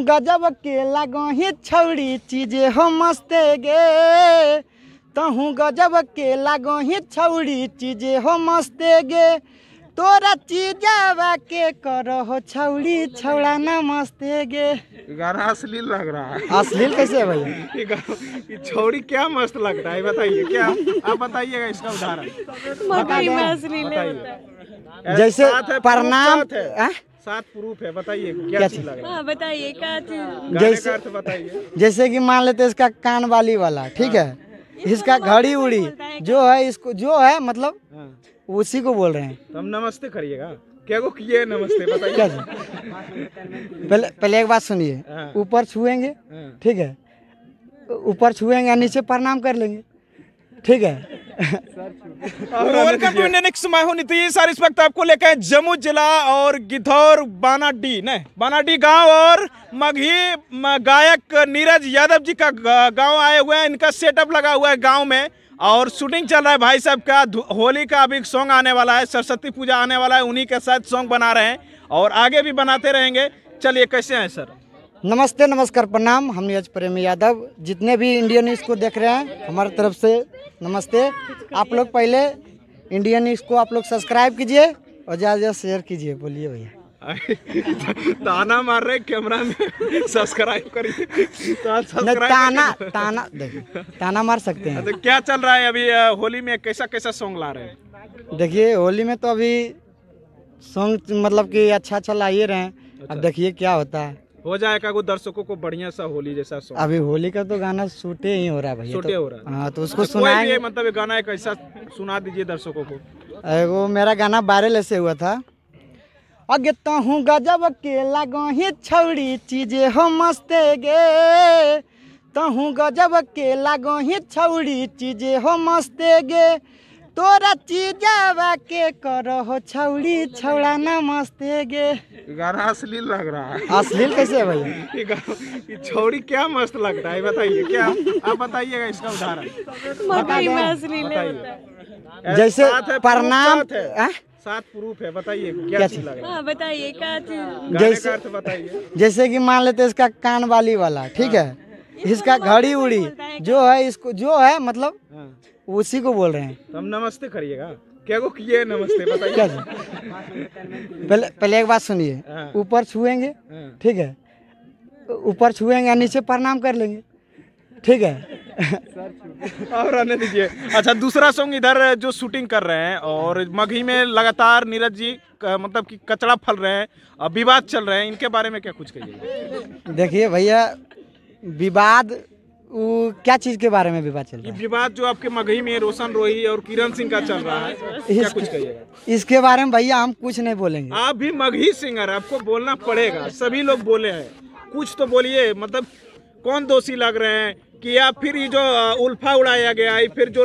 गजब के लगही छौड़ी चीजे हो मस्ते गे। तहू गजब के लगही छौड़ी चीजे हो मस्ते गे। तोरा चीजवा के करहो छौड़ी छौड़ा नमस्ते गे। गाना अश्लील लग रहा है। अश्लील कैसे है भैया? ये छोड़ी क्या मस्त लगता है बताइए क्या? आप बताइएगा इसका उदाहरण। मकई में असली है जैसे है, प्रणाम साथ सात प्रूफ है बताइए क्या क्या चीज़? लग रहा है? हाँ बताइए क्या चीज़? जैसे- का बताइए। जैसे कि मान लेते हैं इसका कान वाली वाला ठीक है। इसका घड़ी उड़ी जो है इसको जो है मतलब हाँ। उसी को बोल रहे हैं। तो हम नमस्ते करिएगा। क्या को किए नमस्ते क्या बताइए पहले पहले एक बात सुनिए। हाँ। ऊपर छुएँगे हाँ। ठीक है? ऊपर छुएँगे नीचे प्रणाम कर लेंगे। ठीक है। वेलकम टू इंडियन एक्स मैं हूँ नीतीश और इस वक्त आपको लेकर आए जम्मू जिला और गिद्धौर बानाडी नहीं बानाडी गाँव और मगही गायक नीरज यादव जी का गाँव आए हुए हैं। इनका सेटअप लगा हुआ है गाँव में और शूटिंग चल रहा है भाई साहब का। होली का अभी सॉन्ग आने वाला है सरस्वती पूजा आने वाला है उन्हीं के साथ सॉन्ग बना रहे हैं और आगे भी बनाते रहेंगे। चलिए कैसे हैं सर नमस्ते नमस्कार प्रणाम। हम नीरज प्रेमी यादव। जितने भी इंडियन न्यूज़ को देख रहे हैं हमारे तरफ़ से नमस्ते। आप लोग पहले इंडियन न्यूज़ को आप लोग सब्सक्राइब कीजिए और ज़्यादा ज़्यादा शेयर कीजिए। बोलिए भैया। ताना मार रहे कैमरा में। सब्सक्राइब करिए। ताना ताना देखिए ताना मार सकते हैं। तो क्या चल रहा है अभी होली में? कैसा कैसा सॉन्ग ला रहे हैं? देखिए होली में तो अभी सॉन्ग मतलब कि अच्छा अच्छा ला ही रहे हैं। अब देखिए क्या होता है। हो जाएगा वो दर्शकों को बढ़िया सा होली जैसा सॉन्ग अभी होली का तो गाना शूटे ही हो रहा है भैया शूटे तो- हो रहा है। हाँ तो उसको सुनाएँगे। मतलब गाना एक ऐसा सुना दीजिए दर्शकों को। एगो मेरा गाना वायरल ऐसे हुआ था। अगे तहूँ गजब के लगही छौड़ी चीजे हो मस्ते गे। तहूँ गजब के लगही छौड़ी चीजे हो मस्ते गे। तोरा चीजवा के करहो छौड़ी छौड़ा नमस्ते गे। गाना अश्लील लग रहा है। अश्लील कैसे है भैया? ये छोड़ी क्या मस्त लगता है बताइए क्या? आप बताइएगा इसका उदाहरण। मकई में असली नहीं होता। है जैसे साथ है, प्रणाम साथ सात प्रूफ है बताइए क्या क्या चीज़ चीज़? लग रहा है? हाँ बताइए क्या चीज़? जैसे- बताइए। जैसे कि मान लेते हैं इसका कान वाली वाला ठीक है? इसका घड़ी उड़ी जो है इसको जो है मतलब हाँ। उसी को बोल रहे हैं। तो हम नमस्ते करिएगा। क्या को किए नमस्ते? क्या बताइए पहले पहले एक बात सुनिए। हाँ। ऊपर छुएँगे हाँ। ठीक है? ऊपर छुएँगे नीचे प्रणाम कर लेंगे ठीक है? और रहने दीजिए। अच्छा दूसरा सॉन्ग इधर जो शूटिंग कर रहे हैं और मगही में लगातार नीरज जी मतलब कि कचरा फल रहे हैं। और विवाद चल रहे हैं। इनके बारे में क्या कुछ कहिए देखिए भैया विवाद वो क्या चीज़ के बारे में विवाद चल रहा है? विवाद जो आपके मगही में रोशन रोही और किरण सिंह का चल रहा है क्या कुछ कहिएगा? इसके बारे में भैया हम कुछ नहीं बोलेंगे। आप भी मगही सिंगर हैं, आपको बोलना पड़ेगा सभी लोग बोले हैं। कुछ तो बोलिए मतलब कौन दोषी लग रहे हैं कि या फिर ये जो उल्फा उड़ाया गया या फिर जो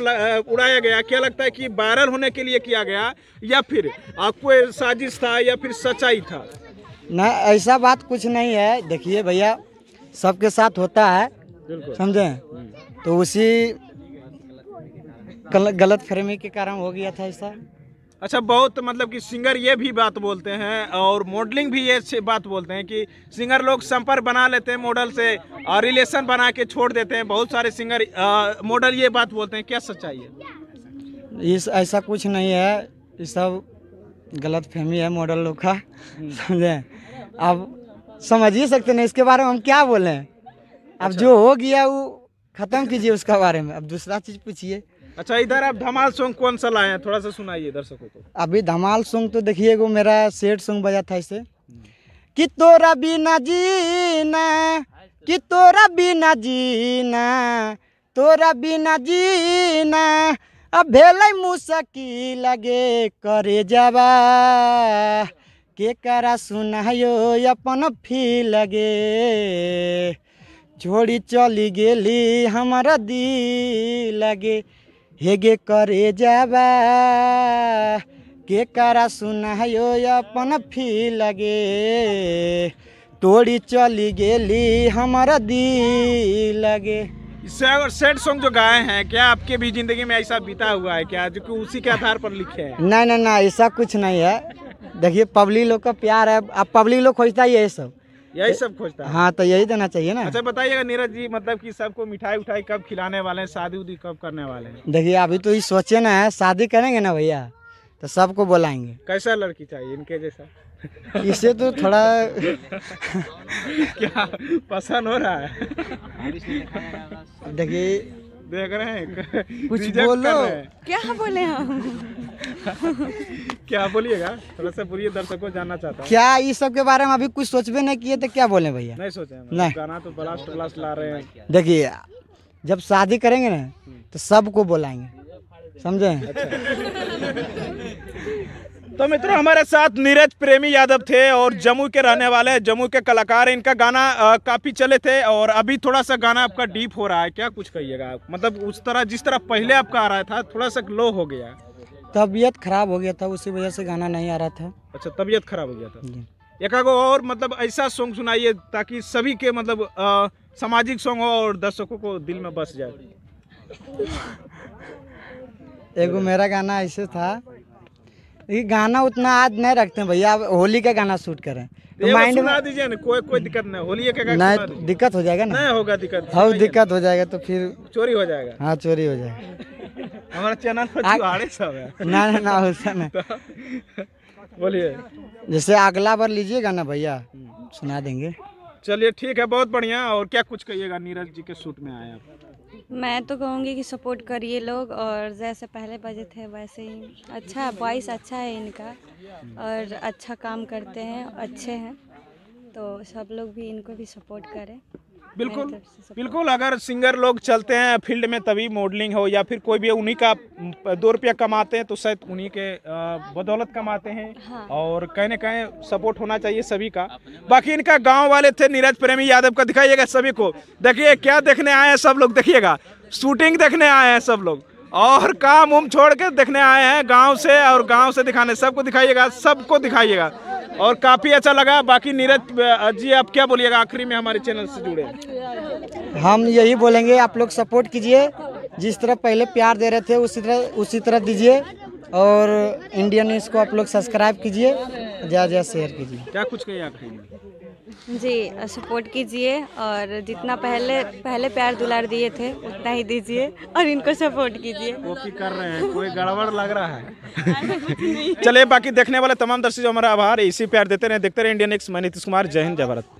उड़ाया गया क्या लगता है कि वायरल होने के लिए किया गया या फिर आपको साजिश था या फिर सच्चाई था? ना ऐसा बात कुछ नहीं है। देखिए भैया सबके साथ होता है। समझे? तो उसी गल- गलत फहमी के कारण हो गया था ऐसा। अच्छा बहुत मतलब कि सिंगर ये भी बात बोलते हैं और मॉडलिंग भी ये बात बोलते हैं कि सिंगर लोग संपर्क बना लेते हैं मॉडल से और रिलेशन बना के छोड़ देते हैं। बहुत सारे सिंगर मॉडल ये बात बोलते हैं क्या सच्चाई है? इस ऐसा कुछ नहीं है ये सब गलत फहमी है मॉडल लोग का समझे? अब समझ ही सकते नहीं इसके बारे में हम क्या बोले। अब जो हो गया वो खत्म कीजिए उसका बारे में। अब दूसरा चीज़ पूछिए। अच्छा इधर आप धमाल सॉन्ग कौन सा लाए हैं? थोड़ा सा सुनाइए दर्शकों को। अभी धमाल सॉन्ग तो देखिए वो मेरा सेट सॉन्ग बजा था इसे। कि तोरा बिना जीना कि तोरा बिना जीना तोरा बिना जीना अब भेलै मुसकी लगे करे जाबा के करा सुनायो अपन फ़ी लगे। छोड़ी चली गेली हमारा दी लगे। हेगे करे जाबा के करा सुनायो अपन फ़ी लगे। तोड़ी चली गेली हमारा दी लगे। और सैड सॉन्ग जो गाए हैं क्या आपके भी ज़िंदगी में ऐसा बीता हुआ है क्या जो कि उसी के आधार पर लिखे हैं? नहीं नहीं नहीं ऐसा कुछ नहीं है। देखिए पब्लिक लोग का प्यार है। अब पब्लिक लोग खोजता ही है ये सब। यही सब खोजता है हाँ तो यही देना चाहिए ना। अच्छा बताइएगा नीरज जी मतलब कि सबको मिठाई उठाई कब खिलाने वाले हैं शादी उदी कब करने वाले हैं? देखिए अभी तो ये सोचे ना है शादी करेंगे ना भैया तो सबको बुलाएँगे। कैसा लड़की चाहिए इनके जैसा? इसे तो थोड़ा क्या पसंद हो रहा है? देखिए देख रहे हैं कुछ बोलो। हैं। क्या बोले हम? क्या बोलिएगा? थोड़ा सा पूरी दर्शकों जानना चाहता हूँ। क्या इस सब के बारे में अभी कुछ सोचबे नहीं किए तो क्या बोले भैया? नहीं सोचे नहीं। गाना तो ब्लास्ट ब्लास्ट ला रहे हैं। देखिए जब शादी करेंगे ना तो सबको बोलाएँगे। समझे? तो मित्रों हमारे साथ नीरज प्रेमी यादव थे और जम्मू के रहने वाले हैं जम्मू के कलाकार हैं। इनका गाना काफ़ी चले थे और अभी थोड़ा सा गाना आपका डीप हो रहा है। क्या कुछ कहिएगा आप? मतलब उस तरह जिस तरह पहले आपका आ रहा था थोड़ा सा लो हो गया। तबीयत खराब हो गया था उसी वजह से गाना नहीं आ रहा था। अच्छा तबीयत खराब हो गया था। जी। एक आगो और मतलब ऐसा सॉन्ग सुनाइए ताकि सभी के मतलब सामाजिक सॉन्ग हो और दर्शकों को दिल में बस जाए। एगो मेरा गाना ऐसे था ये गाना उतना आज नहीं रखते हैं भैया होली का गाना शूट करें। तो माइंड में दीजिए ना कोई कोई दिक्कत नहीं होली के गाना नहीं दिक्कत हो जाएगा ना? नहीं होगा दिक्कत हाँ दिक्कत हो जाएगा तो फिर चोरी हो जाएगा। हाँ चोरी हो जाएगा। हमारा चैनल पर सब है। ना ना ना वैसा नहीं। बोलिए। जैसे अगला बार लीजिएगा ना भैया सुना देंगे। चलिए ठीक है, बहुत बढ़िया। और क्या कुछ कहिएगा नीरज जी के शूट में आए आप? मैं तो कहूँगी कि सपोर्ट करिए लोग, और जैसे पहले बजे थे वैसे ही। अच्छा वॉइस अच्छा है इनका, और अच्छा काम करते हैं, अच्छे हैं। तो सब लोग भी इनको भी सपोर्ट करें। बिल्कुल। बिल्कुल अगर सिंगर लोग चलते हैं फ़ील्ड में तभी मॉडलिंग हो या फिर कोई भी उन्हीं का दो रुपया कमाते हैं तो शायद उन्हीं के बदौलत कमाते हैं। हाँ। और कहीं ना कहीं सपोर्ट होना चाहिए सभी का। बाकी इनका गाँव वाले थे नीरज प्रेमी यादव का दिखाइएगा सभी को। देखिए क्या देखने आए हैं सब लोग देखिएगा। शूटिंग देखने आए हैं सब लोग। और काम उम छोड़ के देखने आए हैं गाँव से और गाँव से दिखाने सबको दिखाइएगा सबको दिखाइएगा। और काफ़ी अच्छा लगा। बाकी नीरज जी आप क्या बोलिएगा? आखिरी में हमारे चैनल से जुड़े हम यही बोलेंगे आप लोग सपोर्ट कीजिए। जिस तरह पहले प्यार दे रहे थे उसी तरह उसी तरह दीजिए। और इंडियन न्यूज़ को आप लोग सब्सक्राइब कीजिए। ज़्यादा ज़्यादा शेयर कीजिए। क्या कुछ कहिए आखिरी में? जी सपोर्ट कीजिए और जितना पहले पहले प्यार दुलार दिए थे उतना ही दीजिए और इनको सपोर्ट कीजिए। कॉपी कर रहे हैं कोई गड़बड़ लग रहा है। चलिए बाकी देखने वाले तमाम दर्शक जो हमारा आभार है, इसी प्यार देते रहे देखते रहे इंडियन एक्स मैं नीतीश कुमार जय हिंद जय भारत।